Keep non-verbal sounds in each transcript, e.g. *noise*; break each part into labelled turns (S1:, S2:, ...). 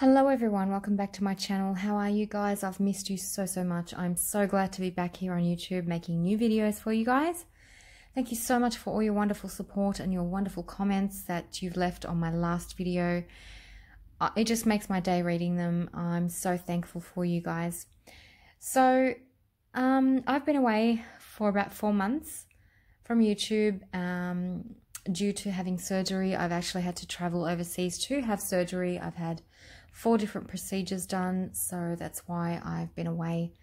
S1: Hello everyone, welcome back to my channel. How are you guys? I've missed you so, so much. I'm so glad to be back here on YouTube making new videos for you guys. Thank you so much for all your wonderful support and your wonderful comments that you've left on my last video. Uh, it just makes my day reading them. I'm so thankful for you guys. So, um, I've been away for about four months from YouTube. Um, due to having surgery, I've actually had to travel overseas to have surgery. I've had four different procedures done, so that's why I've been away.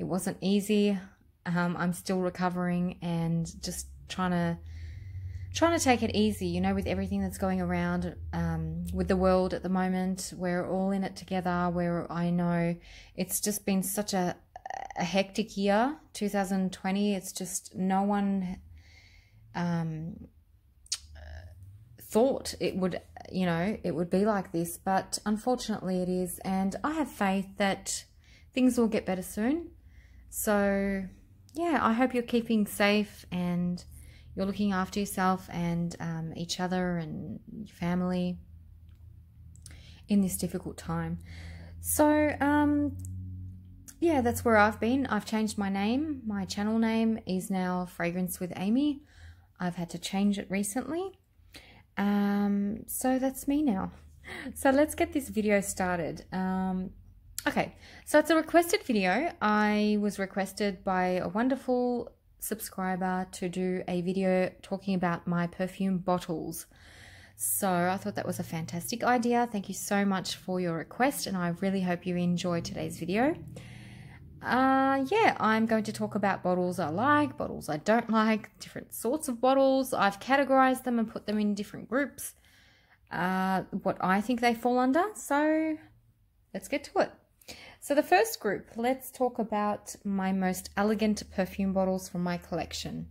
S1: It wasn't easy. Um, I'm still recovering and just trying to trying to take it easy, you know, with everything that's going around um, with the world at the moment. We're all in it together. Where I know it's just been such a a hectic year, 2020. It's just no one um, thought it would, you know, it would be like this, but unfortunately it is. And I have faith that things will get better soon. So, yeah, I hope you're keeping safe and you're looking after yourself and um, each other and your family in this difficult time. So, um, yeah, that's where I've been. I've changed my name. My channel name is now Fragrance with Ami. I've had to change it recently. Um, so that's me now. So let's get this video started. Um, okay, so it's a requested video. I was requested by a wonderful subscriber to do a video talking about my perfume bottles. So I thought that was a fantastic idea. Thank you so much for your request and I really hope you enjoy today's video. Uh, yeah, I'm going to talk about bottles I like, bottles I don't like, different sorts of bottles. I've categorized them and put them in different groups, uh, what I think they fall under. So let's get to it. So the first group, let's talk about my most elegant perfume bottles from my collection.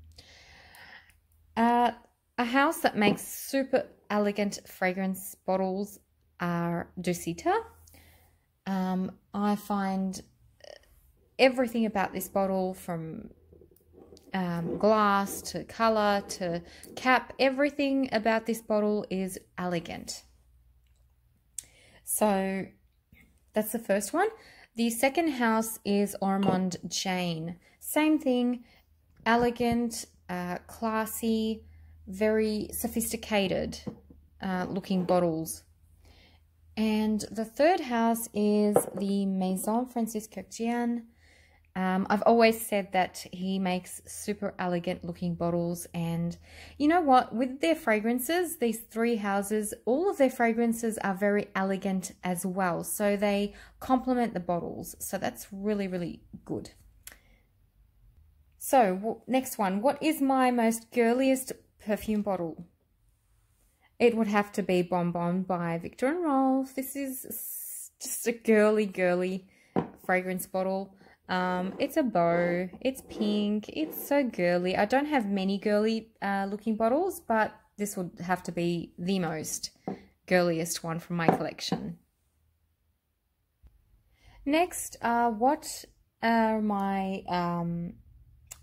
S1: Uh, a house that makes super elegant fragrance bottles are Dusita. Um, I find everything about this bottle from um, glass to color to cap, everything about this bottle is elegant. So that's the first one. The second house is Ormonde Jayne. Same thing, elegant, uh, classy, very sophisticated uh, looking bottles. And the third house is the Maison Francis Kurkdjian. Um, I've always said that he makes super elegant looking bottles, and you know what? With their fragrances, these three houses, all of their fragrances are very elegant as well. So they complement the bottles. So that's really, really good. So, next one. What is my most girliest perfume bottle? It would have to be Bon Bon by Viktor and Rolf. This is just a girly, girly fragrance bottle. Um, it's a bow. It's pink. It's so girly. I don't have many girly uh, looking bottles, but this would have to be the most girliest one from my collection. Next, uh, what are my um,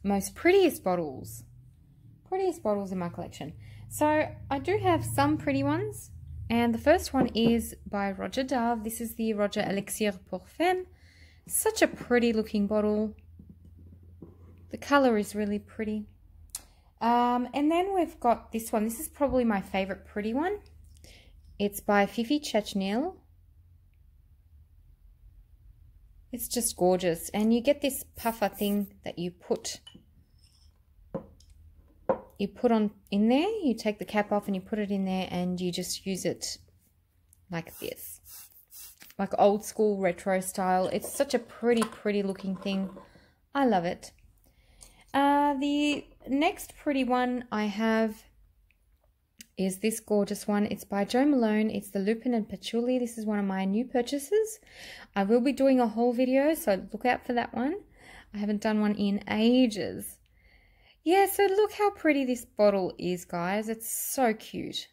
S1: most prettiest bottles? Prettiest bottles in my collection. So I do have some pretty ones. And the first one is by Roja Dove. This is the Roja Elixir pour Femme. Such a pretty looking bottle. The colour is really pretty. Um, and then we've got this one. This is probably my favourite pretty one. It's by Fifi Chachnil. It's just gorgeous. And you get this puffer thing that you put you put on in there. You take the cap off and you put it in there and you just use it like this like old school retro style. It's such a pretty, pretty looking thing. I love it. Uh, the next pretty one I have is this gorgeous one. It's by Jo Malone. It's the Lupin and Patchouli. This is one of my new purchases. I will be doing a whole video, so look out for that one. I haven't done one in ages. Yeah, so look how pretty this bottle is, guys. It's so cute.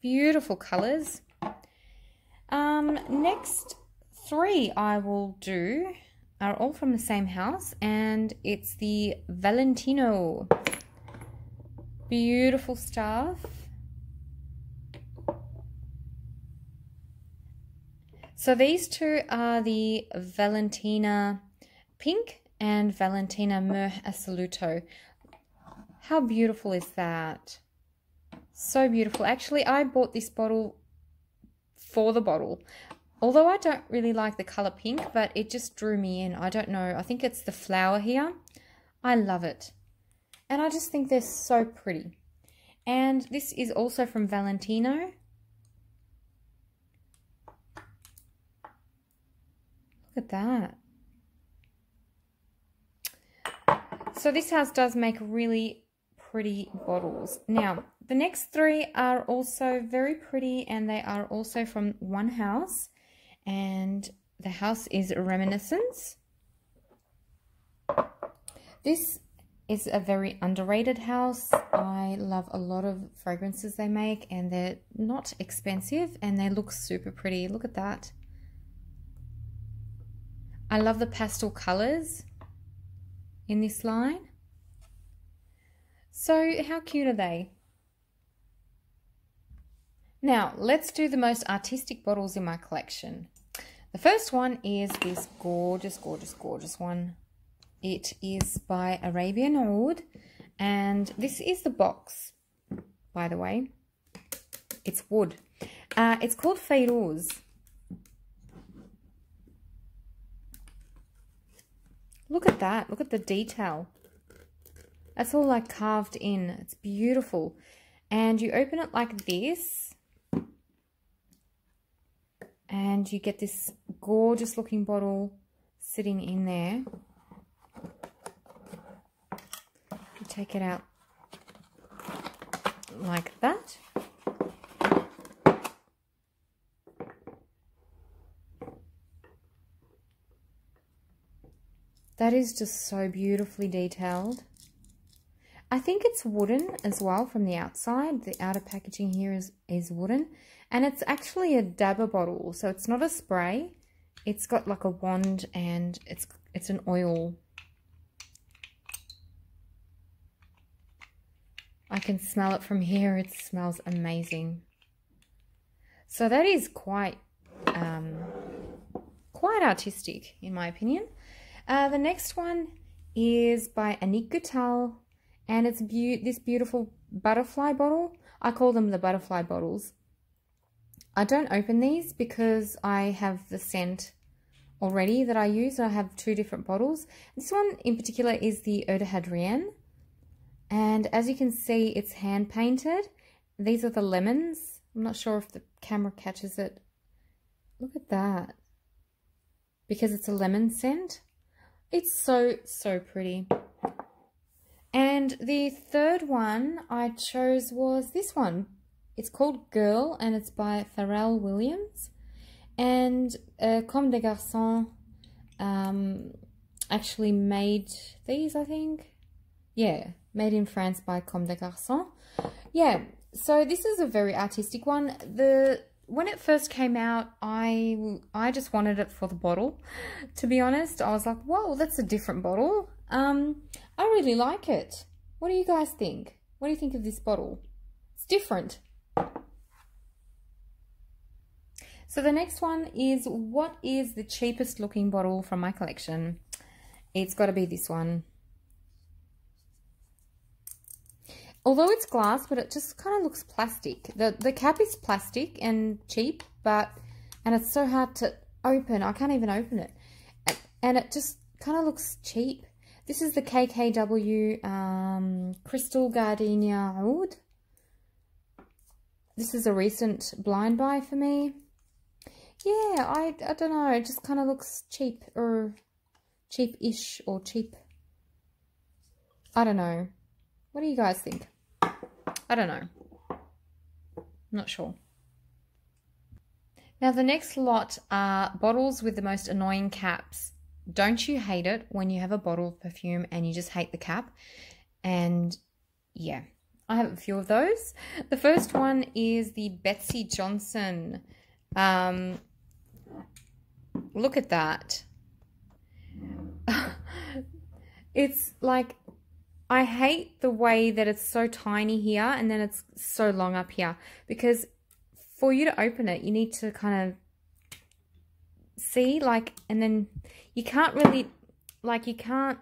S1: Beautiful colours. Um, next three I will do are all from the same house and it's the Valentino. Beautiful stuff. So these two are the Valentina Pink and Valentina Myrrh Assoluto. How beautiful is that? So beautiful. Actually, I bought this bottle for the bottle. Although I don't really like the colour pink, but it just drew me in. I don't know. I think it's the flower here. I love it. And I just think they're so pretty. And this is also from Valentino. Look at that. So this house does make really pretty bottles. Now, the next three are also very pretty and they are also from one house. And the house is Reminiscence. This is a very underrated house. I love a lot of fragrances they make and they're not expensive and they look super pretty. Look at that. I love the pastel colors in this line. So how cute are they? Now, let's do the most artistic bottles in my collection. The first one is this gorgeous, gorgeous, gorgeous one. It is by Arabian Oud, and this is the box, by the way. It's wood. Uh, it's called Fairouz. Look at that. Look at the detail. That's all like carved in. It's beautiful. And you open it like this. And you get this gorgeous looking bottle sitting in there. You take it out like that. That is just so beautifully detailed. I think it's wooden as well from the outside. The outer packaging here is, is wooden. And it's actually a dabber bottle. So it's not a spray. It's got like a wand and it's it's an oil. I can smell it from here. It smells amazing. So that is quite um, quite artistic in my opinion. Uh, the next one is by Annick Goutal, and it's be this beautiful butterfly bottle. I call them the butterfly bottles. I don't open these because I have the scent already that I use. I have two different bottles. This one in particular is the Eau de Hadrien. And as you can see, it's hand painted. These are the lemons. I'm not sure if the camera catches it. Look at that. Because it's a lemon scent. It's so, so pretty. And the third one I chose was this one. It's called Girl and it's by Pharrell Williams. And uh, Comme des Garçons um, actually made these, I think. Yeah, made in France by Comme des Garçons. Yeah, so this is a very artistic one. The when it first came out, I, I just wanted it for the bottle. *laughs* To be honest, I was like, whoa, that's a different bottle. Um, I really like it. What do you guys think? What do you think of this bottle? It's different. So the next one is, what is the cheapest looking bottle from my collection? It's got to be this one. although it's glass, but it just kind of looks plastic. The, the cap is plastic and cheap, but, and it's so hard to open. I can't even open it. And it just kind of looks cheap. This is the KKW um, Crystal Gardenia Oud. This is a recent blind buy for me. Yeah, I, I don't know. It just kind of looks cheap or cheap-ish or cheap. I don't know. What do you guys think? I don't know. Not sure. Now the next lot are bottles with the most annoying caps. Don't you hate it when you have a bottle of perfume and you just hate the cap? And yeah, I have a few of those. The first one is the Betsey Johnson. Um, look at that. *laughs* it's like I hate the way that it's so tiny here and then it's so long up here because for you to open it, you need to kind of see like and then you can't really like you can't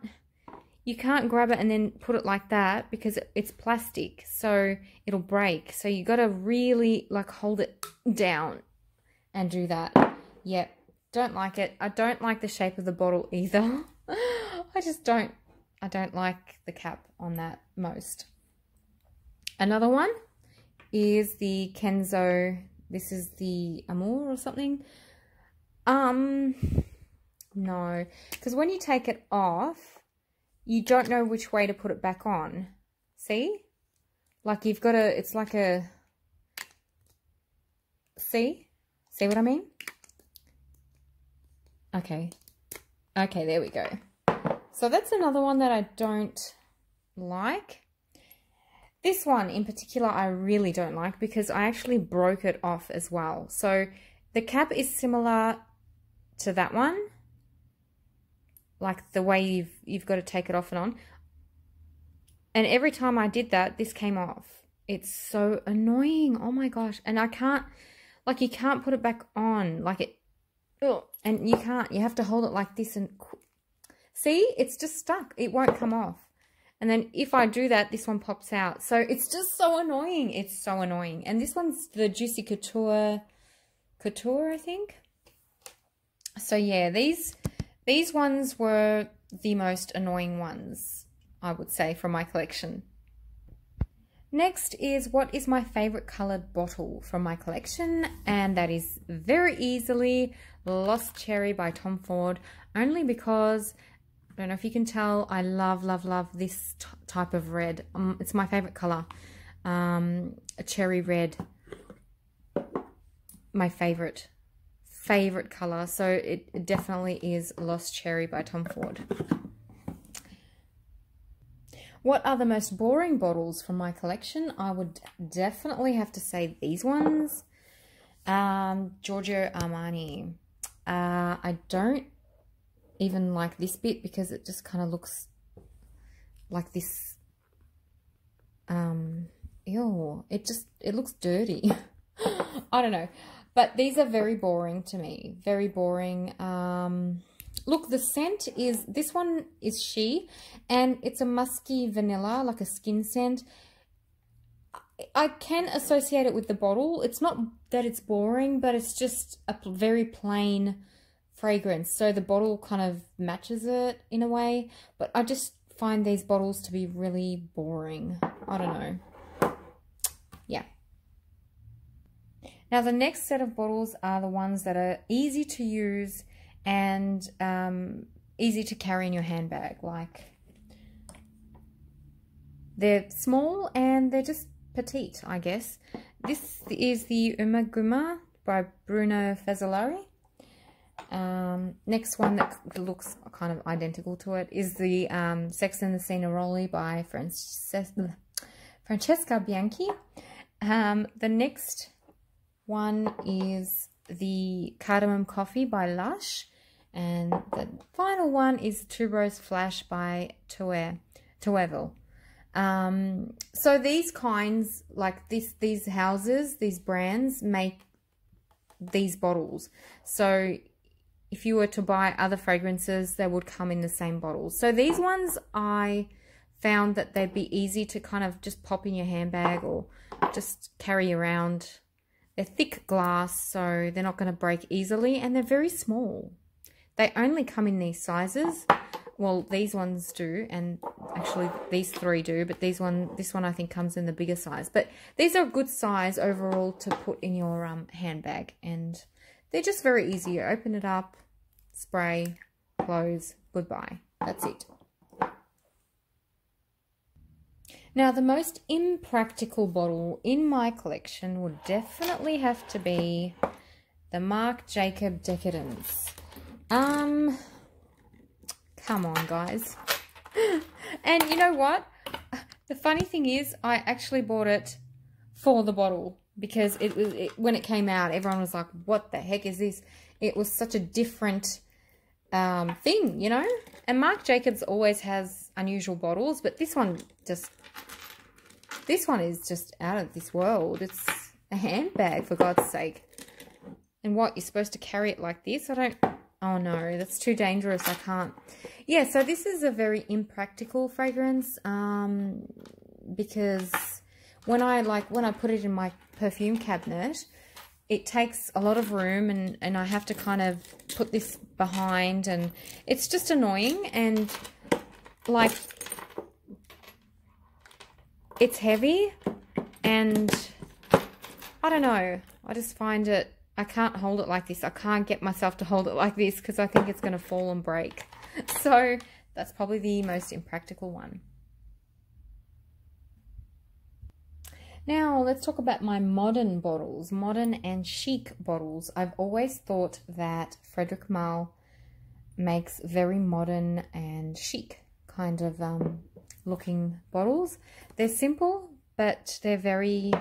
S1: you can't grab it and then put it like that because it's plastic so it'll break. So you got to really like hold it down and do that. Yep. Don't like it. I don't like the shape of the bottle either. *laughs* I just don't i don't like the cap on that most. Another one is the kenzo this is the amour or something um no because when you take it off you don't know which way to put it back on. See? Like you've got a, it's like a, see? See what I mean? Okay. Okay, there we go. So that's another one that I don't like. This one in particular I really don't like because I actually broke it off as well. So the cap is similar to that one like the way you've you've got to take it off and on. And every time I did that, this came off. It's so annoying. Oh my gosh. And I can't, like you can't put it back on. Like it, ugh, and you can't, you have to hold it like this and, see, it's just stuck. It won't come off. And then if I do that, this one pops out. So it's just so annoying. It's so annoying. And this one's the Juicy Couture, Couture, I think. So yeah, these these ones were the most annoying ones, I would say, from my collection. Next is what is my favorite colored bottle from my collection? And that is very easily Lost Cherry by Tom Ford only because I don't know if you can tell I love love love this type of red. Um, it's my favorite color. Um, a cherry red. My favorite favorite color. So it definitely is Lost Cherry by Tom Ford. What are the most boring bottles from my collection? I would definitely have to say these ones. Um, Giorgio Armani. Uh, I don't even like this bit because it just kind of looks like this. Um, ew, it just, it looks dirty. *laughs* I don't know. But these are very boring to me. Very boring. Um, look, the scent is, this one is She, and it's a musky vanilla, like a skin scent. I can associate it with the bottle. It's not that it's boring, but it's just a very plain fragrance. So the bottle kind of matches it in a way. But I just find these bottles to be really boring. I don't know. Yeah. Now the next set of bottles are the ones that are easy to use and um, easy to carry in your handbag. Like they're small and they're just petite, I guess. This is the Ummagumma by Bruno Fazzolari. Um, next one that looks kind of identical to it is the um, Sex and the Sea Neroli by Francesca, Francesca Bianchi. Um, the next one is the Cardamom Coffee by Lush. And the final one is Tuberose Flash by Tauerville. Um, so these kinds, like this, these houses, these brands make these bottles. So if you were to buy other fragrances, they would come in the same bottles. So these ones I found that they'd be easy to kind of just pop in your handbag or just carry around they're thick glass, so they're not going to break easily, and they're very small. They only come in these sizes. Well, these ones do, and actually these three do, but these one, this one I think comes in the bigger size. But these are a good size overall to put in your um, handbag, and they're just very easy. You open it up, spray, close, goodbye. That's it. Now, the most impractical bottle in my collection would definitely have to be the Marc Jacob Decadence. Um, come on, guys. *laughs* and you know what? The funny thing is, I actually bought it for the bottle because it was it, when it came out, everyone was like, "What the heck is this?" It was such a different um, thing, you know. And Marc Jacobs always has unusual bottles, but this one just this one is just out of this world. It's a handbag, for God's sake. And what, you're supposed to carry it like this? I don't, oh no, that's too dangerous. I can't. Yeah, so this is a very impractical fragrance um, because when I like, when I put it in my perfume cabinet, it takes a lot of room and, and I have to kind of put this behind and it's just annoying and like it's heavy and I don't know. I just find it, I can't hold it like this. I can't get myself to hold it like this because I think it's going to fall and break. *laughs* So that's probably the most impractical one. Now let's talk about my modern bottles, modern and chic bottles. I've always thought that Frédéric Malle makes very modern and chic kind of um, looking bottles. They're simple, but they're very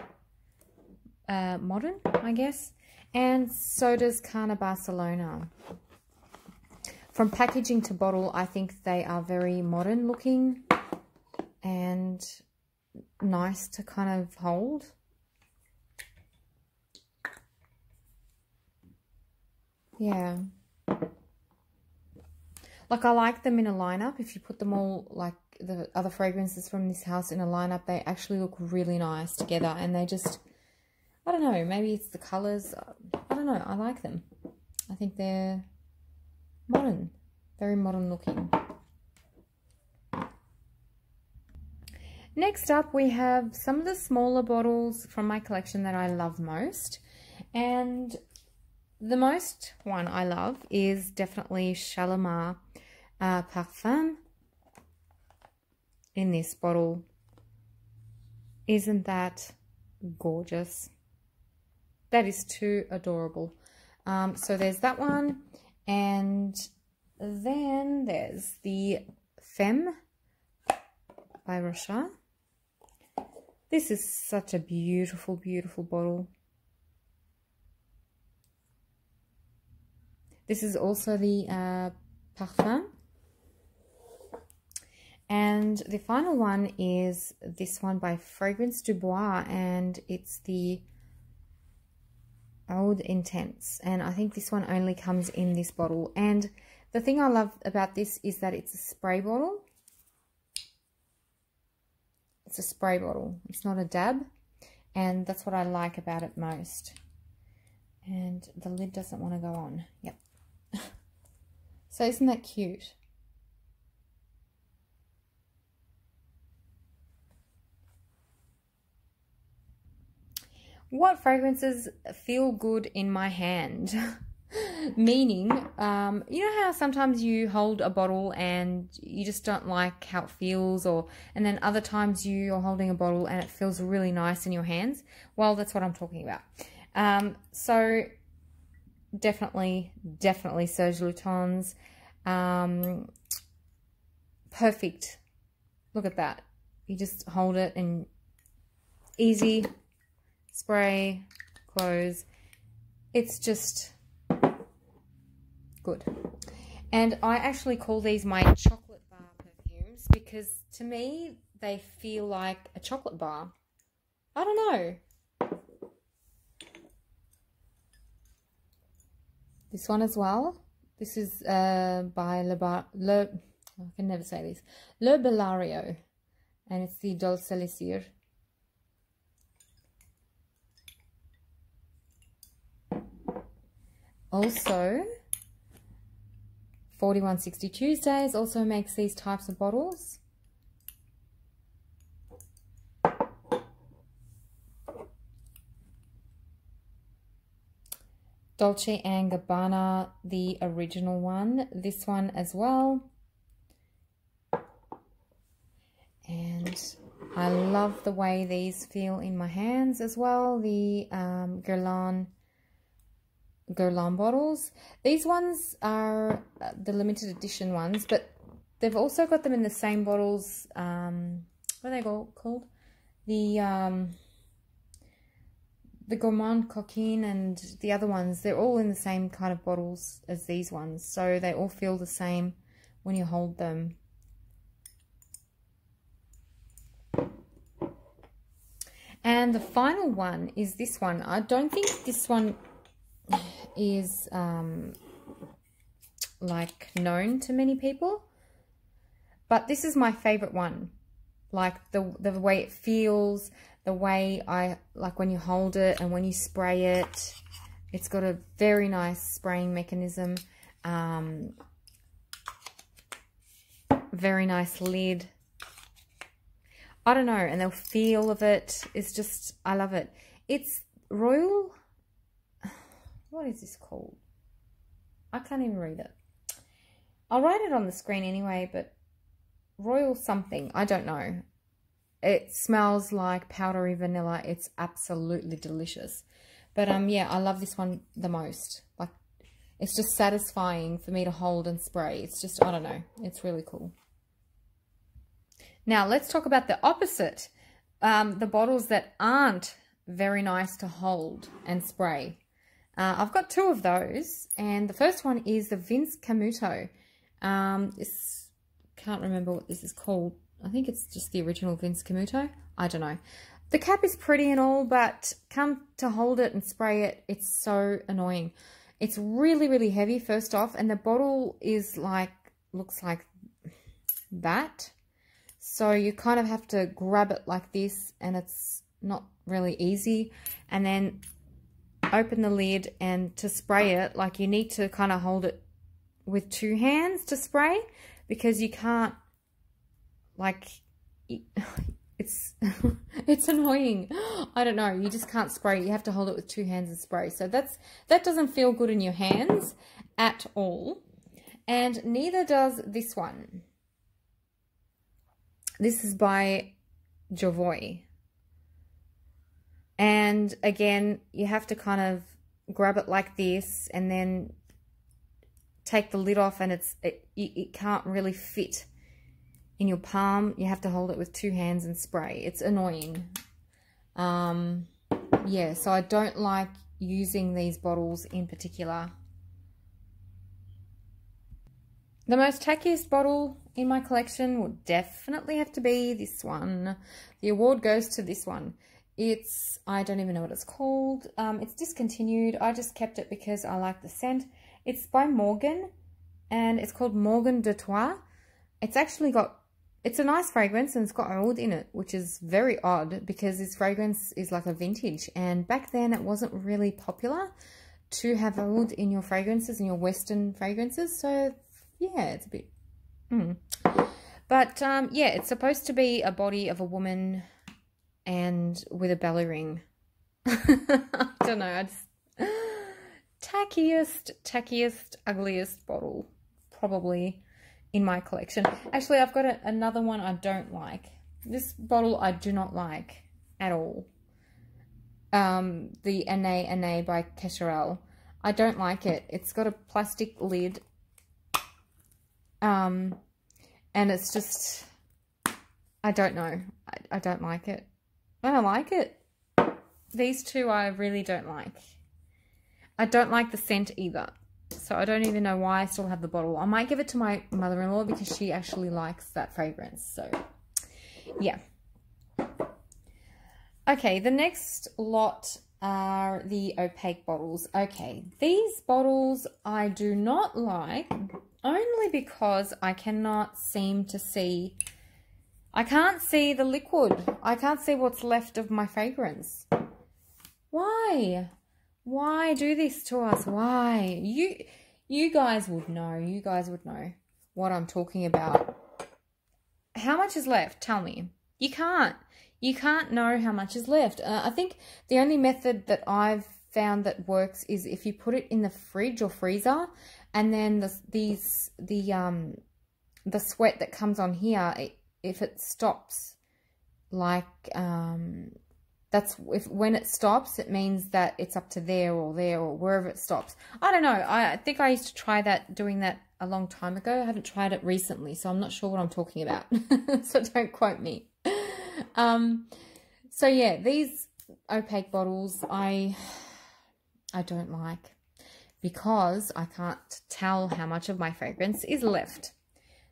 S1: uh, modern, I guess. And so does Carner Barcelona. From packaging to bottle, I think they are very modern looking and nice to kind of hold. Yeah. Like I like them in a lineup. If you put them all like the other fragrances from this house in a lineup, they actually look really nice together and they just, I don't know, maybe it's the colours. I don't know. I like them. I think they're modern, very modern looking. Next up, we have some of the smaller bottles from my collection that I love most. And the most one I love is definitely Shalimar uh, Parfum in this bottle. Isn't that gorgeous? That is too adorable. Um, so there's that one. And then there's the Femme by Rochas. This is such a beautiful, beautiful bottle. This is also the uh, Parfum. And the final one is this one by Fragrance Du Bois, and it's the Oud Intense. And I think this one only comes in this bottle. And the thing I love about this is that it's a spray bottle. It's a spray bottle. It's not a dab. And that's what I like about it most. And the lid doesn't want to go on. Yep. *laughs* so isn't that cute? What fragrances feel good in my hand? *laughs* Meaning, um, you know how sometimes you hold a bottle and you just don't like how it feels, or and then other times you're holding a bottle and it feels really nice in your hands. Well, that's what I'm talking about. Um, so definitely, definitely Serge Lutens. Um, perfect. Look at that. You just hold it and easy spray, close. It's just good. And I actually call these my chocolate bar perfumes because to me, they feel like a chocolate bar. I don't know. This one as well. This is uh, by Le, Bar Le I can never say this. Le Bellario. And it's the Dolce Elixir. Also, 4160 Tuesdays also makes these types of bottles. Dolce & Gabbana, the original one. This one as well. And I love the way these feel in my hands as well. The um, Guerlain Guerlain bottles. These ones are uh, the limited edition ones, but they've also got them in the same bottles. Um, what are they called? The um, the Gourmand Coquine and the other ones, they're all in the same kind of bottles as these ones. So they all feel the same when you hold them. And the final one is this one. I don't think this one is um, like known to many people. But this is my favorite one. Like the, the way it feels, the way I, like when you hold it and when you spray it. It's got a very nice spraying mechanism. Um, very nice lid. I don't know, and the feel of it is just, I love it. It's Royal, what is this called? I can't even read it. I'll write it on the screen anyway, but Royal something, I don't know. It smells like powdery vanilla. It's absolutely delicious. But um, yeah, I love this one the most. Like, it's just satisfying for me to hold and spray. It's just, I don't know. It's really cool. Now, let's talk about the opposite. Um, the bottles that aren't very nice to hold and spray. Uh, I've got two of those. And the first one is the Vince Camuto. Um, this, can't remember what this is called. I think it's just the original Vince Camuto. I don't know. The cap is pretty and all, but come to hold it and spray it, it's so annoying. It's really, really heavy, first off, and the bottle is like, looks like that. So you kind of have to grab it like this, and it's not really easy. And then open the lid, and to spray it, like you need to kind of hold it with two hands to spray, because you can't, like, *laughs* it's *laughs* it's annoying. I don't know you just can't spray you have to hold it with two hands and spray. So that's that doesn't feel good in your hands at all. And neither does this one. This is by Jovoy. And again, you have to kind of grab it like this and then take the lid off and it's it, it can't really fit in your palm. You have to hold it with two hands and spray. It's annoying. Um, yeah, so I don't like using these bottles in particular. The most tackiest bottle in my collection would definitely have to be this one. The award goes to this one. It's, I don't even know what it's called. Um, it's discontinued. I just kept it because I like the scent. It's by Morgan and it's called Morgan de Toi. It's actually got it's a nice fragrance and it's got oud in it, which is very odd because this fragrance is like a vintage. And back then it wasn't really popular to have oud in your fragrances, in your Western fragrances. So yeah, it's a bit... Mm. But um, yeah, it's supposed to be a body of a woman and with a belly ring. I don't know, I just... Tackiest, tackiest, ugliest bottle, probably in my collection. Actually, I've got a, another one I don't like. This bottle I do not like at all. Um, the Anne Anne by Cacharel. I don't like it. It's got a plastic lid. Um, and it's just, I don't know. I, I don't like it. I don't like it. These two I really don't like. I don't like the scent either. So I don't even know why I still have the bottle. I might give it to my mother-in-law because she actually likes that fragrance. So, yeah. Okay, the next lot are the opaque bottles. Okay, these bottles I do not like only because I cannot seem to see... I can't see the liquid. I can't see what's left of my fragrance. Why? Why do this to us? Why? You you guys would know. You guys would know what I'm talking about. How much is left? Tell me. You can't. You can't know how much is left. Uh, I think the only method that I've found that works is if you put it in the fridge or freezer and then the, these, the, um, the sweat that comes on here, it, if it stops like, um, that's if when it stops it means that it's up to there or there or wherever it stops. I don't know. I think i used to try that doing that a long time ago. I haven't tried it recently so i'm not sure what i'm talking about. *laughs* So don't quote me. Um so yeah these opaque bottles i i don't like because i can't tell how much of my fragrance is left.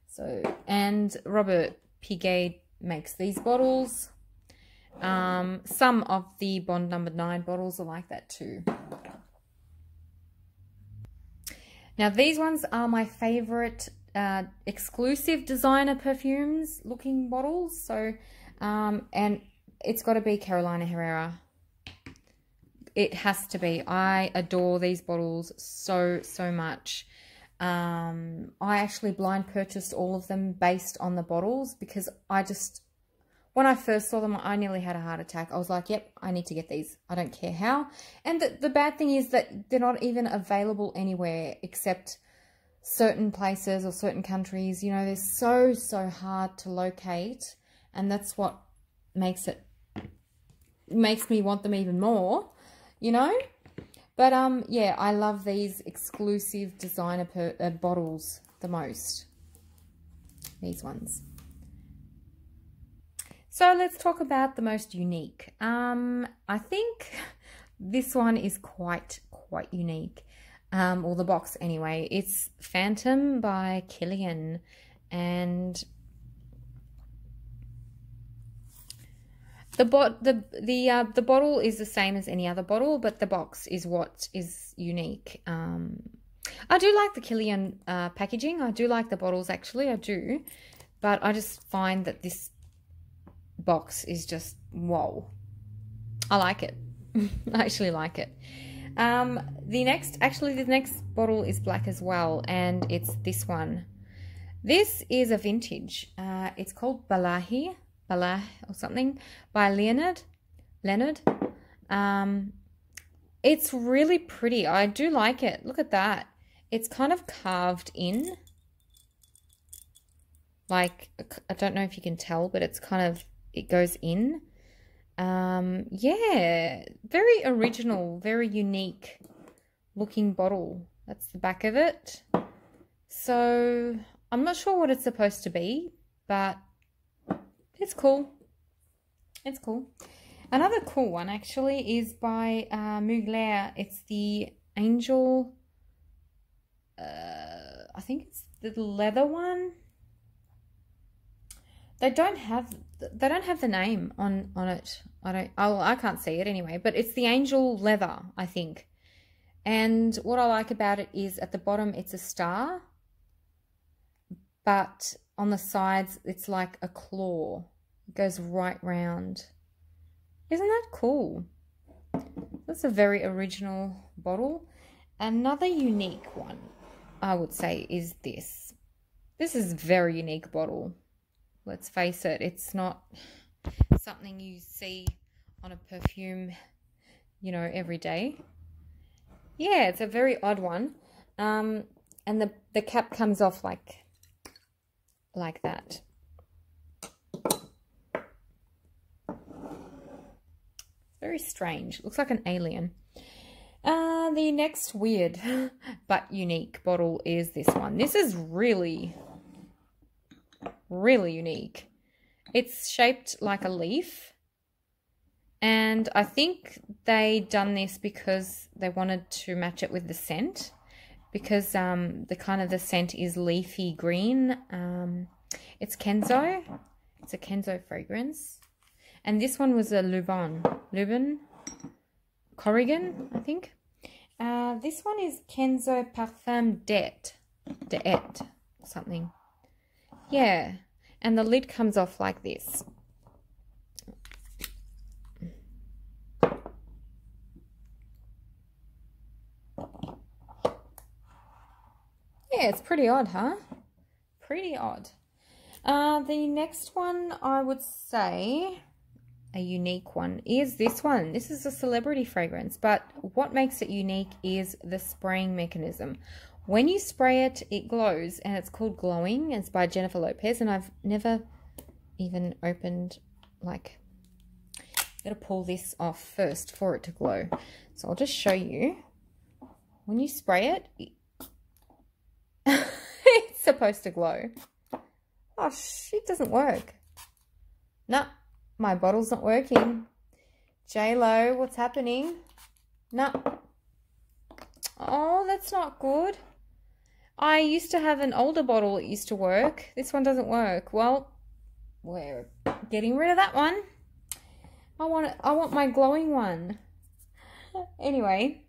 S1: So and robert piguet makes these bottles um, some of the Bond number 9 bottles are like that too. Now, these ones are my favorite uh, exclusive designer perfumes looking bottles. So, um, and it's got to be Carolina Herrera. It has to be. I adore these bottles so, so much. Um, I actually blind purchased all of them based on the bottles because I just, when I first saw them, I nearly had a heart attack. I was like, yep, I need to get these. I don't care how. And the, the bad thing is that they're not even available anywhere except certain places or certain countries. You know, they're so, so hard to locate. And that's what makes it, makes me want them even more, you know? But um, yeah, I love these exclusive designer per, uh, bottles the most. These ones. So let's talk about the most unique. Um, I think *laughs* this one is quite, quite unique. Um, or the box anyway. It's Phantom by Kilian. And The bot the the uh, the bottle is the same as any other bottle, but the box is what is unique. Um, I do like the Kilian uh, packaging. I do like the bottles actually. I do, but I just find that this box is just whoa. I like it. *laughs* I actually like it. Um, the next, actually, the next bottle is black as well, and it's this one. This is a vintage. Uh, it's called Balahi Bala or something by Leonard. Leonard. Um, it's really pretty. I do like it. Look at that. It's kind of carved in. Like, I don't know if you can tell, but it's kind of, it goes in. Um, yeah, very original, very unique looking bottle. That's the back of it. So, I'm not sure what it's supposed to be, but it's cool. It's cool. Another cool one actually is by uh, Mugler. It's the Angel. Uh, I think it's the leather one. They don't have they don't have the name on on it. I don't. Oh, I can't see it anyway. But it's the Angel leather, I think. And what I like about it is at the bottom it's a star, but on the sides it's like a claw. It goes right round. Isn't that cool? That's a very original bottle. Another unique one, I would say, is this. This is a very unique bottle. Let's face it, it's not something you see on a perfume, you know, every day. Yeah, it's a very odd one. Um, and the, the cap comes off like like that. Very strange. Looks like an alien. Uh, the next weird *laughs* but unique bottle is this one. This is really, really unique. It's shaped like a leaf. And I think they done this because they wanted to match it with the scent. Because um, the kind of the scent is leafy green. Um, it's Kenzo. It's a Kenzo fragrance. And this one was a Lubin. Lubin? Korrigan, I think. Uh, this one is Kenzo Parfum Det. Det. Something. Yeah. And the lid comes off like this. Yeah, it's pretty odd, huh? Pretty odd. Uh, the next one I would say a unique one is this one. This is a celebrity fragrance, but what makes it unique is the spraying mechanism. When you spray it, it glows, and it's called Glowing. It's by Jennifer Lopez, and I've never even opened, like, to pull this off first for it to glow. So I'll just show you. When you spray it, it *laughs* it's supposed to glow. Oh, it doesn't work. No, my bottle's not working. J-Lo, what's happening? No. Oh, that's not good. I used to have an older bottle that used to work. This one doesn't work. Well, we're getting rid of that one. I want I want my glowing one. anyway,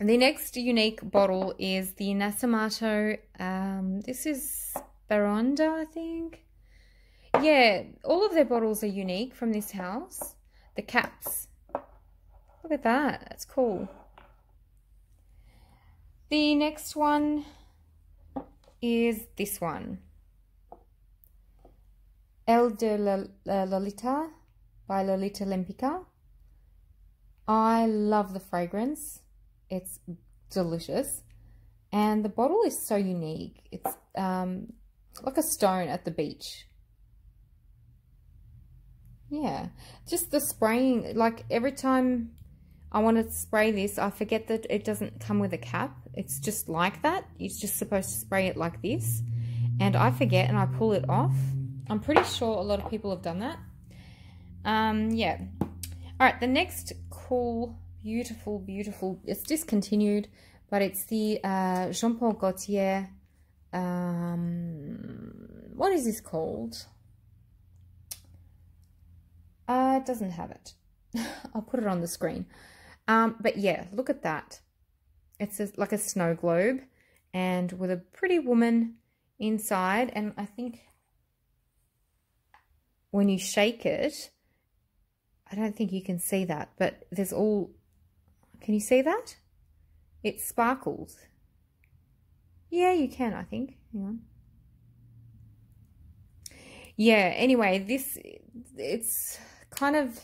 S1: the next unique bottle is the Nasomatto. Um, this is Baraonda, I think. Yeah, all of their bottles are unique from this house. The caps. Look at that. That's cool. The next one is this one. L de Lolita by Lolita Lempicka. I love the fragrance. It's delicious. And the bottle is so unique. It's um, like a stone at the beach. Yeah, just the spraying, like every time I want to spray this, I forget that it doesn't come with a cap. It's just like that. You're just supposed to spray it like this. And I forget and I pull it off. I'm pretty sure a lot of people have done that. Um, yeah. All right, the next cool, beautiful, beautiful, it's discontinued, but it's the uh, Jean-Paul Gaultier, um, what is this called? Uh, it doesn't have it. *laughs* I'll put it on the screen. Um, but yeah, look at that. It's a, like a snow globe and with a pretty woman inside. And I think when you shake it, I don't think you can see that, but there's all, can you see that? It sparkles. Yeah, you can, I think. Hang on. Yeah, anyway, this, it's kind of,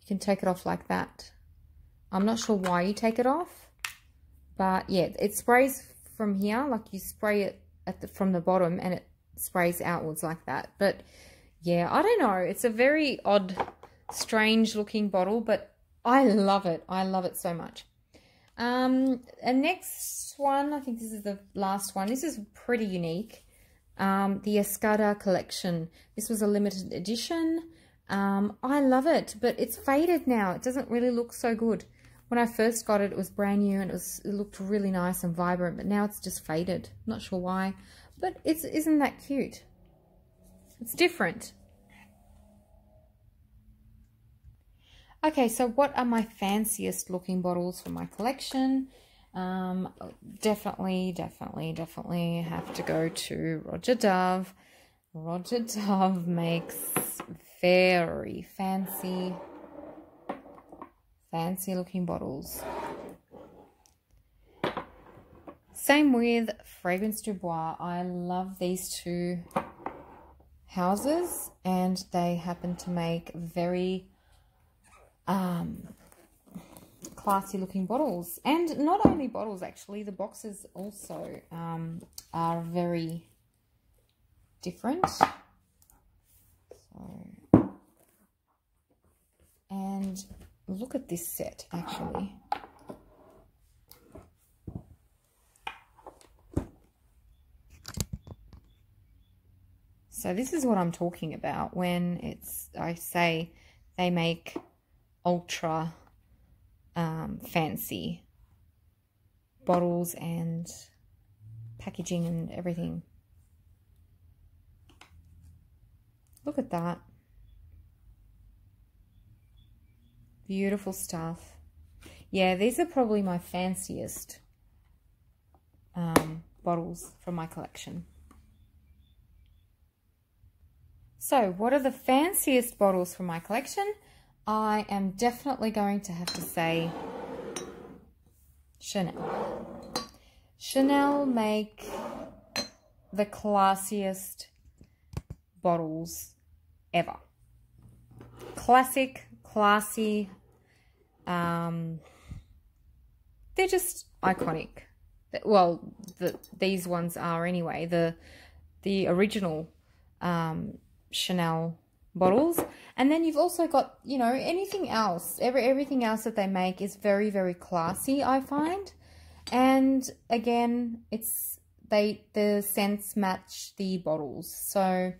S1: you can take it off like that. I'm not sure why you take it off, but yeah, it sprays from here, like you spray it at the, from the bottom and it sprays outwards like that. But yeah, I don't know. It's a very odd, strange looking bottle, but I love it. I love it so much. Um, and next one, I think this is the last one. This is pretty unique um, the Escada collection. This was a limited edition. Um, I love it, but it's faded now. It doesn't really look so good. When I first got it, it was brand new and it, was, it looked really nice and vibrant, but now it's just faded. Not sure why, but it's isn't that cute? It's different. Okay, so what are my fanciest looking bottles for my collection? Um, definitely, definitely, definitely have to go to Roja Dove. Roja Dove makes very fancy, fancy looking bottles. Same with Fragrance Du Bois. I love these two houses and they happen to make very um, classy looking bottles. And not only bottles, actually, the boxes also um, are very different. So, and look at this set, actually. So this is what I'm talking about when it's I say they make ultra um, fancy bottles and packaging and everything. Look at that. Beautiful stuff. Yeah, these are probably my fanciest um, bottles from my collection. So, what are the fanciest bottles from my collection? I am definitely going to have to say Chanel. Chanel make the classiest bottles ever. Classic, classy. Um, they're just iconic. Well, the, these ones are anyway. The the original um, Chanel bottles. And then you've also got, you know, anything else. Every everything else that they make is very, very classy, I find. And again, it's they the scents match the bottles. So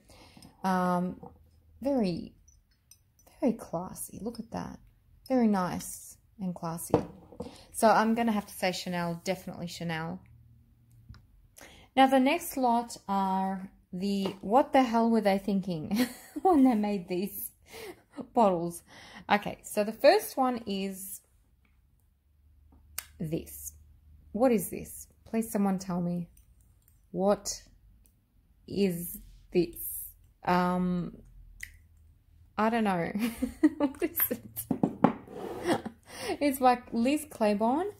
S1: um very very classy. Look at that. Very nice and classy. So I'm going to have to say Chanel, definitely Chanel. Now the next lot are the what the hell were they thinking *laughs* when they made these bottles? Okay, so the first one is this. What is this? Please someone tell me. What is this? Um, I don't know. *laughs* what is it? *laughs* it's like Liz Claiborne.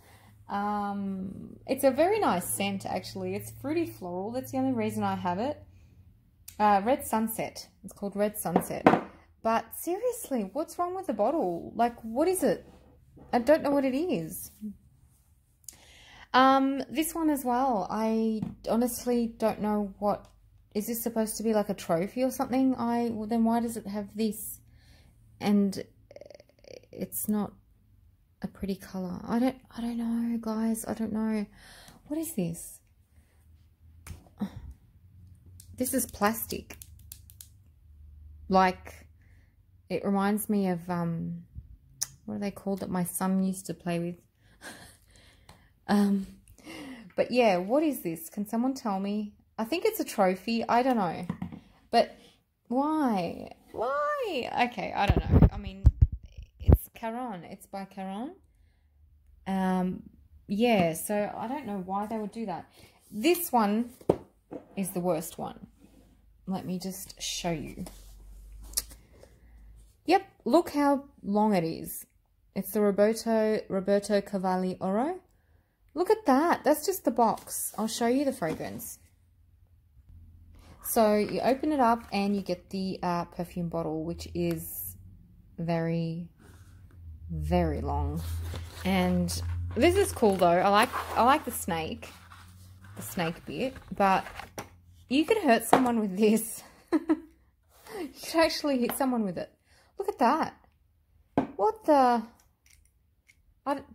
S1: Um, it's a very nice scent, actually. It's fruity floral. That's the only reason I have it. Uh, Red Sunset. It's called Red Sunset. But seriously, what's wrong with the bottle? Like, what is it? I don't know what it is. Um, this one as well. I honestly don't know what is this supposed to be like a trophy or something? I well, then why does it have this? And it's not a pretty color. I don't I don't know, guys. I don't know. What is this? This is plastic. Like it reminds me of um what are they called that my son used to play with? *laughs* um but yeah, what is this? Can someone tell me? I think it's a trophy. I don't know. But why? Why? Okay, I don't know. I mean, it's Caron. It's by Caron. Um, yeah, so I don't know why they would do that. This one is the worst one. Let me just show you. Yep, look how long it is. It's the Roberto Roberto Cavalli Oro. Look at that. That's just the box. I'll show you the fragrance. So you open it up and you get the uh, perfume bottle, which is very, very long. And this is cool though. I like I like the snake, snake bit, but you could hurt someone with this. *laughs* you could actually hit someone with it. Look at that. What the?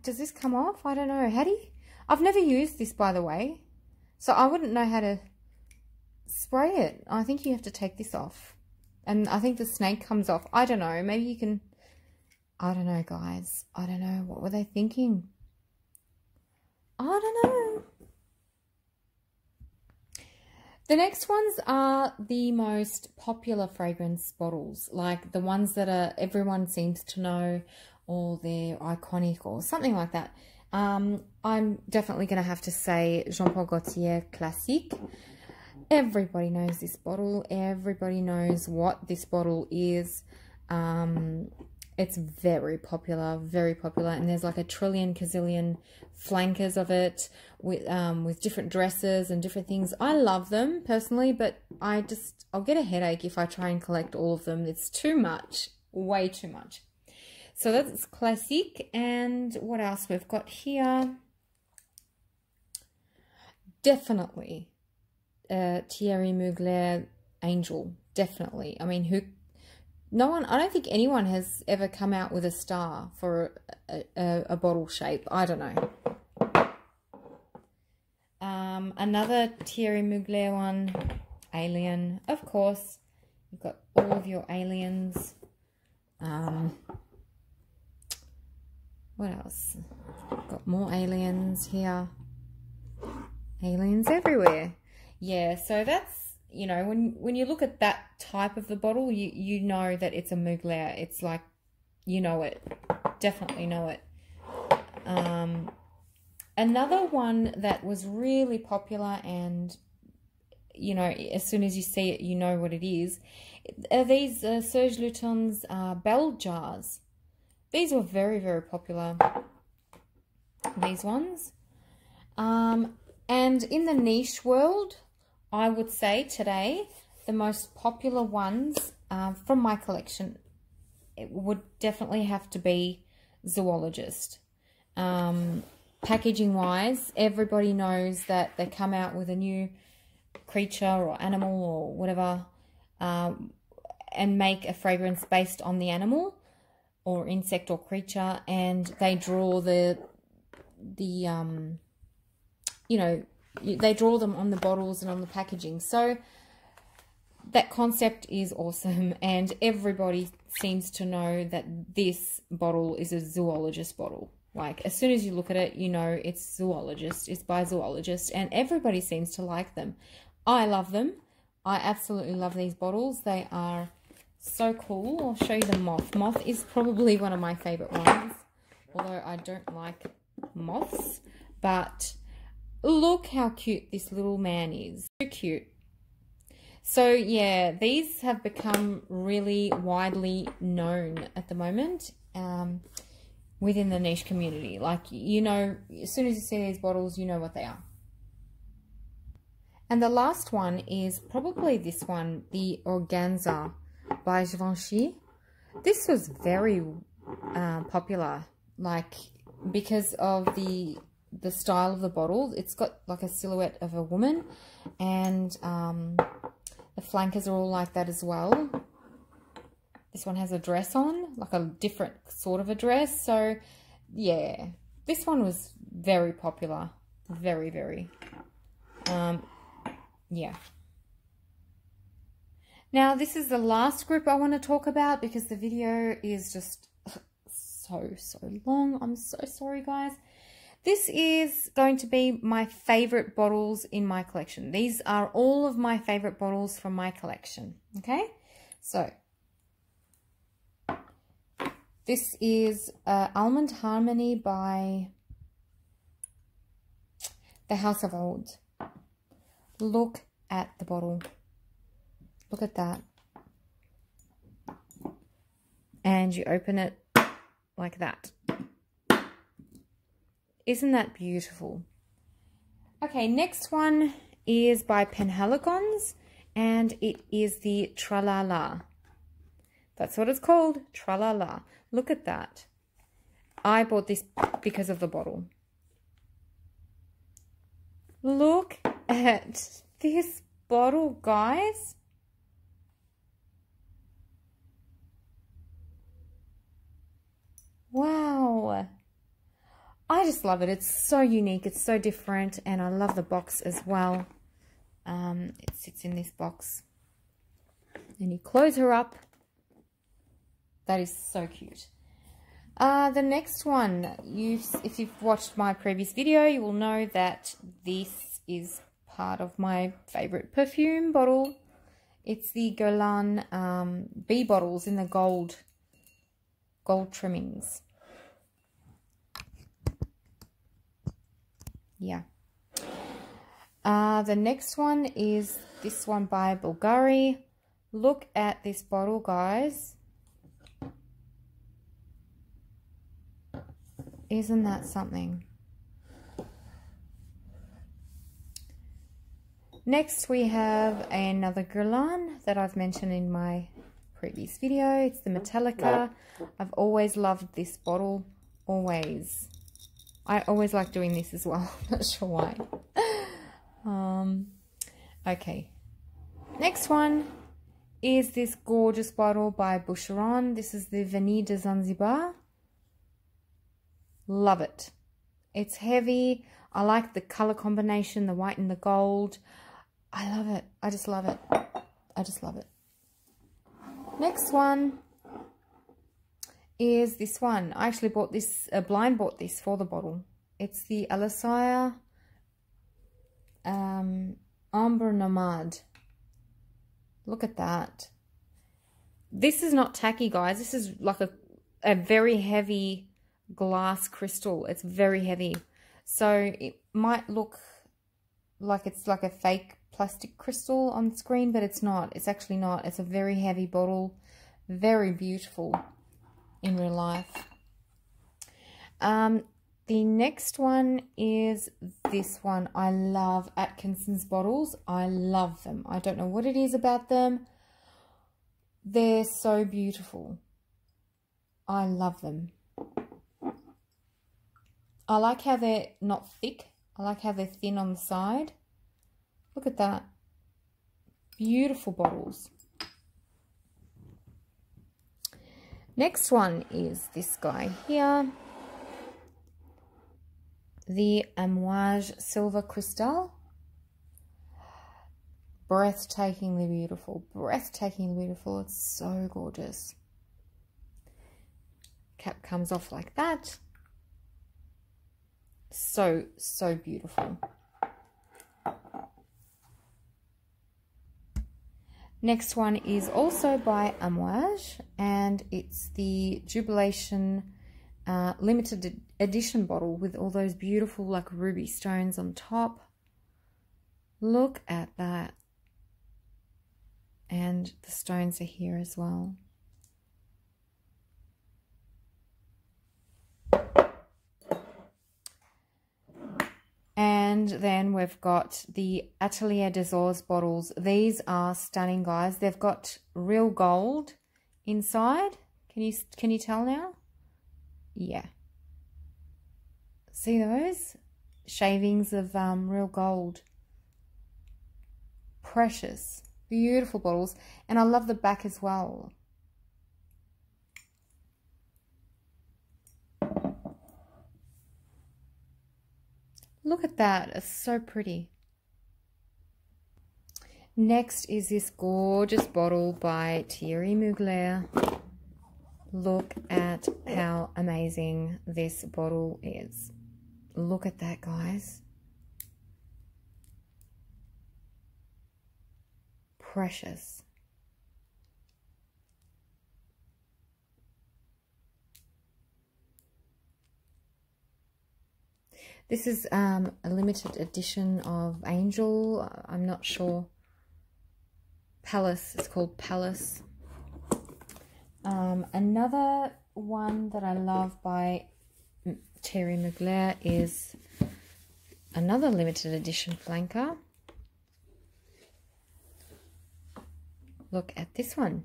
S1: Does this come off? I don't know. How do you? I've never used this, by the way. So I wouldn't know how to spray it. I think you have to take this off. And I think the snake comes off. I don't know. Maybe you can... I don't know, guys. I don't know. What were they thinking? I don't know. The next ones are the most popular fragrance bottles, like the ones that are everyone seems to know or they're iconic or something like that. Um, I'm definitely going to have to say Jean Paul Gaultier Classique. Everybody knows this bottle. Everybody knows what this bottle is. Um, it's very popular, very popular. And there's like a trillion, gazillion flankers of it with, um, with different dresses and different things. I love them personally, but I just, I'll get a headache if I try and collect all of them. It's too much, way too much. So that's classic. And what else we've got here? Definitely uh, Thierry Mugler Angel. Definitely. I mean, who? No one. I don't think anyone has ever come out with a star for a, a, a bottle shape. I don't know. Um, another Thierry Mugler one, Alien. Of course, you've got all of your aliens. Um, what else? Got more aliens here. Aliens everywhere. Yeah, so that's, you know, when when you look at that type of the bottle, you, you know that it's a Mugler. It's like, you know it. Definitely know it. Um, another one that was really popular and, you know, as soon as you see it, you know what it is, are these uh, Serge Lutens uh, bell jars. These were very, very popular, these ones. Um, and in the niche world, I would say today, the most popular ones uh, from my collection it would definitely have to be Zoologist. Um, packaging wise, everybody knows that they come out with a new creature or animal or whatever um, and make a fragrance based on the animal or insect or creature and they draw the the um you know they draw them on the bottles and on the packaging so that concept is awesome and everybody seems to know that this bottle is a zoologist bottle like as soon as you look at it you know it's zoologist it's by zoologist and everybody seems to like them i love them i absolutely love these bottles they are so cool. I'll show you the moth. Moth is probably one of my favorite ones. Although I don't like moths, but look how cute this little man is. So cute. So yeah, these have become really widely known at the moment um, within the niche community. Like, you know, as soon as you see these bottles, you know what they are. And the last one is probably this one, the Organza by Givenchy. This was very uh, popular, like because of the the style of the bottle. It's got like a silhouette of a woman, and um, the flankers are all like that as well. This one has a dress on, like a different sort of a dress. So, yeah, this one was very popular. Very, very. Um, yeah. Now, this is the last group I want to talk about because the video is just so, so long. I'm so sorry, guys. This is going to be my favorite bottles in my collection. These are all of my favorite bottles from my collection. Okay, so this is uh, Almond Harmony by the House of Oud. Look at the bottle. Look at that. And you open it like that. Isn't that beautiful? Okay, next one is by Penhaligon's and it is the Tralala. That's what it's called, Tralala. Look at that. I bought this because of the bottle. Look at this bottle, guys. Wow. I just love it. It's so unique. It's so different. And I love the box as well. Um, it sits in this box. And you close her up. That is so cute. Uh, the next one, you if you've watched my previous video, you will know that this is part of my favorite perfume bottle. It's the Guerlain um, bee bottles in the gold, gold trimmings. Yeah. Uh, the next one is this one by Bulgari. Look at this bottle, guys. Isn't that something? Next we have another Guerlain that I've mentioned in my previous video. It's the Metallica. I've always loved this bottle, always. I always like doing this as well. *laughs* Not sure why. um, okay. Next one is this gorgeous bottle by Boucheron. This is the Vanille de Zanzibar. Love it. It's heavy. I like the color combination, the white and the gold. I love it. I just love it. I just love it. Next one is this one. I actually bought this, uh, blind bought this for the bottle. It's the Alasia um, Ambre Nomade. Look at that. This is not tacky, guys. This is like a, a very heavy glass crystal. It's very heavy. So it might look like it's like a fake plastic crystal on screen, but it's not. It's actually not. It's a very heavy bottle. Very beautiful in real life. Um, the next one is this one. I love Atkinson's bottles. I love them. I don't know what it is about them. They're so beautiful. I love them. I like how they're not thick. I like how they're thin on the side. Look at that. Beautiful bottles. Next one is this guy here. The Amouage Silver Crystal. Breathtakingly beautiful. Breathtakingly beautiful. It's so gorgeous. Cap comes off like that. So, so beautiful. Next one is also by Amouage and it's the Jubilation uh, limited edition bottle with all those beautiful like ruby stones on top. Look at that. And the stones are here as well. And then we've got the Atelier des Ors bottles. These are stunning, guys. They've got real gold inside. Can you can you tell now? Yeah. See those? Shavings of um, real gold. Precious. Beautiful bottles. And I love the back as well. Look at that. It's so pretty. Next is this gorgeous bottle by Thierry Mugler. Look at how amazing this bottle is. Look at that, guys. Precious. This is um, a limited edition of Angel. I'm not sure. Palace. It's called Palace. Um, another one that I love by Thierry Mugler is another limited edition flanker. Look at this one.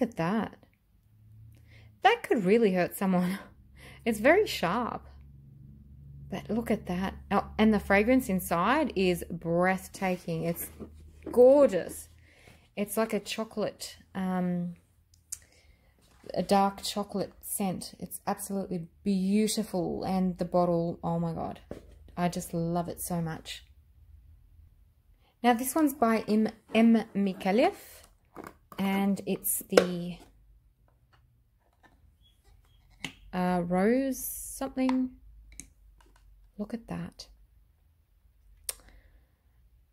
S1: Look at that. That could really hurt someone. *laughs* It's very sharp. But look at that. Oh, and the fragrance inside is breathtaking. It's gorgeous. It's like a chocolate, um, a dark chocolate scent. It's absolutely beautiful. And the bottle, oh my God. I just love it so much. Now this one's by M. M. Micallef and it's the uh, rose something. Look at that.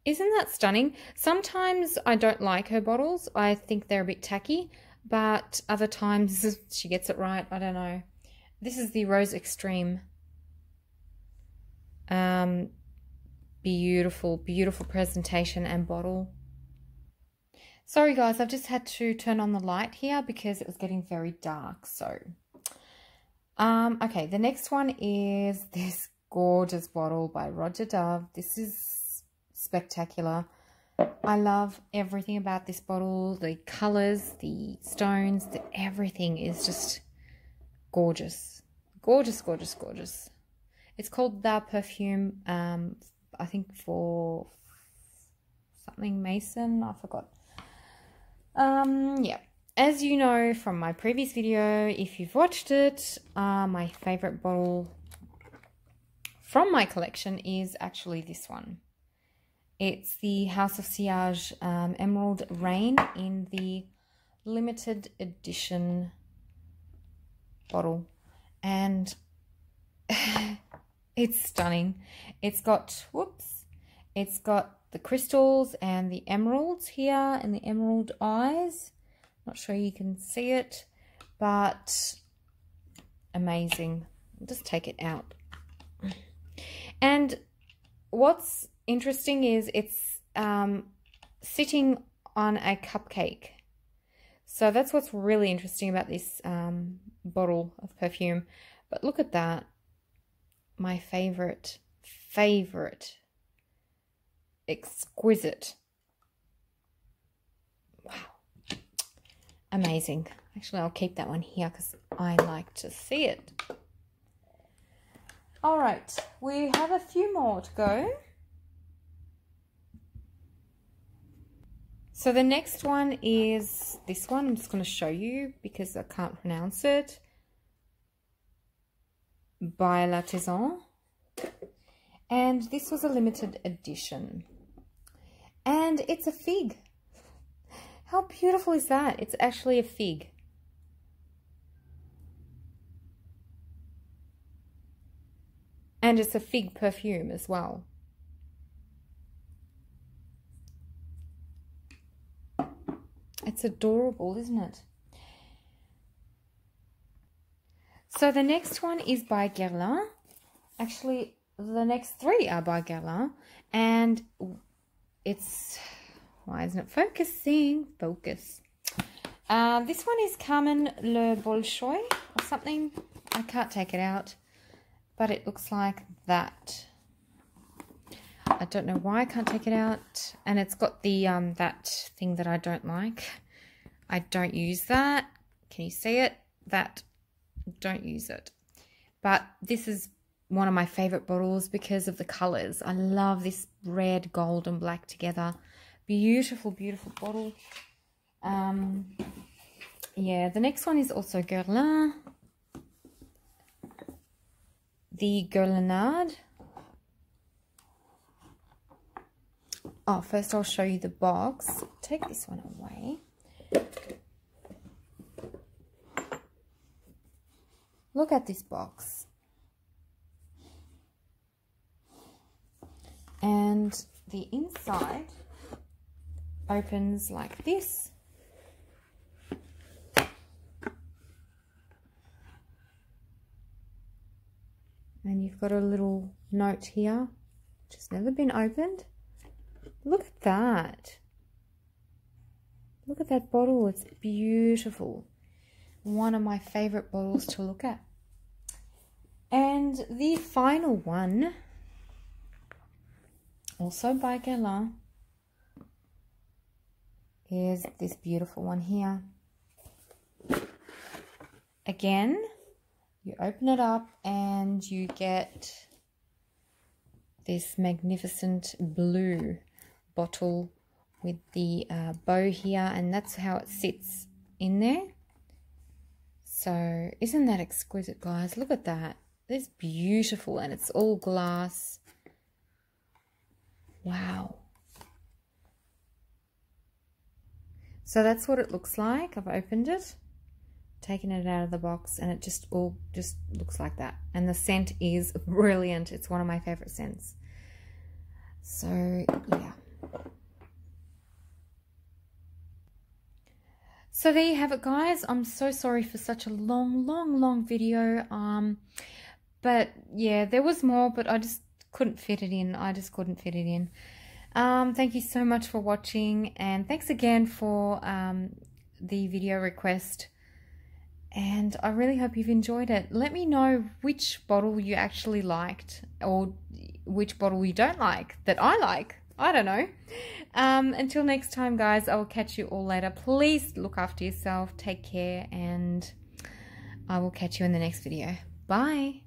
S1: Isn't that stunning? Sometimes I don't like her bottles. I think they're a bit tacky, but other times *laughs* she gets it right. I don't know. This is the Rose Extreme. Um, beautiful, beautiful presentation and bottle. Sorry guys, I've just had to turn on the light here because it was getting very dark. So, um, okay, the next one is *laughs* this gorgeous bottle by Roja Dove. This is spectacular. I love everything about this bottle. The colours, the stones, the, everything is just gorgeous. Gorgeous, gorgeous, gorgeous. It's called The Perfume, um, I think for something Mason. I forgot um, yeah. As you know from my previous video, if you've watched it, uh, my favorite bottle from my collection is actually this one. It's the House of Sillage um, Emerald Reign in the limited edition bottle. And *laughs* it's stunning. It's got, whoops, it's got the crystals and the emeralds here and the emerald eyes. Not sure you can see it, but amazing. I'll just take it out. And what's interesting is it's um, sitting on a cupcake. So that's what's really interesting about this um, bottle of perfume. But look at that. My favorite, favorite exquisite. Wow. Amazing. Actually, I'll keep that one here because I like to see it. All right, we have a few more to go. So the next one is this one. I'm just going to show you because I can't pronounce it. By L'Artisan. And this was a limited edition. And it's a fig. How beautiful is that? It's actually a fig. And it's a fig perfume as well. It's adorable, isn't it? So the next one is by Guerlain. Actually, the next three are by Guerlain. And it's... Why isn't it focusing? Focus. Uh, this one is Carmen Le Bolshoi or something. I can't take it out. But it looks like that. I don't know why I can't take it out. And it's got the um that thing that I don't like. I don't use that. Can you see it? That don't use it. But this is one of my favorite bottles because of the colors. I love this red, gold and black together. Beautiful, beautiful bottle. Um, yeah, the next one is also Guerlain. The Guerlinade. Oh, first I'll show you the box. Take this one away. Look at this box. And the inside opens like this. And you've got a little note here, which has never been opened. Look at that. Look at that bottle. It's beautiful. One of my favorite bottles to look at. And the final one, also by Guerlain, is this beautiful one here. Again, you open it up and you get this magnificent blue bottle with the uh, bow here and that's how it sits in there. So isn't that exquisite guys? Look at that. It's beautiful and it's all glass. Wow. So that's what it looks like. I've opened it, taken it out of the box, and it just all just looks like that. And the scent is *laughs* brilliant. It's one of my favorite scents. So, yeah. So there you have it, guys. I'm so sorry for such a long, long, long video. Um, but yeah, there was more, but I just couldn't fit it in. I just couldn't fit it in. Um, thank you so much for watching and thanks again for um, the video request. And I really hope you've enjoyed it. Let me know which bottle you actually liked or which bottle you don't like that I like. I don't know. Um, until next time, guys, I will catch you all later. Please look after yourself, take care, and I will catch you in the next video. Bye.